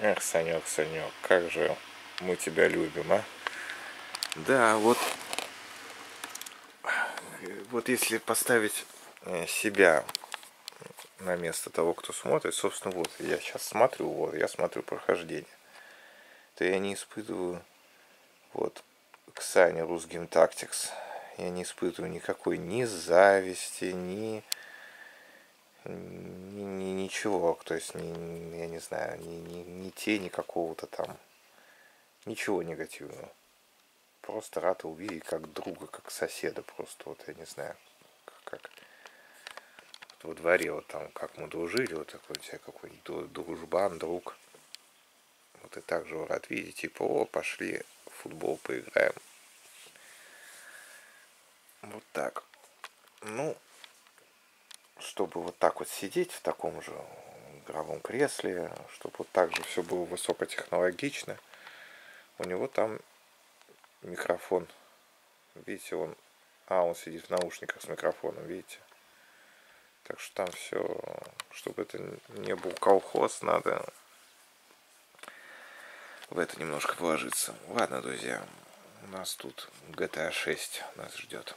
Эх, Санек, Санек, как же мы тебя любим, а? Да, вот, вот если поставить э, себя на место того, кто смотрит, собственно, вот, я сейчас смотрю, вот, я смотрю прохождение, то я не испытываю, вот, к Сане Русгим Tactics, я не испытываю никакой ни зависти, ни ничего, то есть, ни, я не знаю, ни, ни, ни тени какого-то там, ничего негативного. Просто рад увидеть как друга, как соседа просто, вот я не знаю, как, как во дворе, вот там, как мы дружили, вот такой у тебя какой-нибудь дружбан, друг. Вот и так же рад видеть, типа, о, пошли в футбол поиграем. Вот так. Ну, чтобы вот так вот сидеть в таком же игровом кресле, чтобы вот так же все было высокотехнологично, у него там микрофон. Видите, он... А, он сидит в наушниках с микрофоном, видите? Так что там все, чтобы это не был колхоз, надо в это немножко вложиться. Ладно, друзья, у нас тут GTA 6 нас ждет.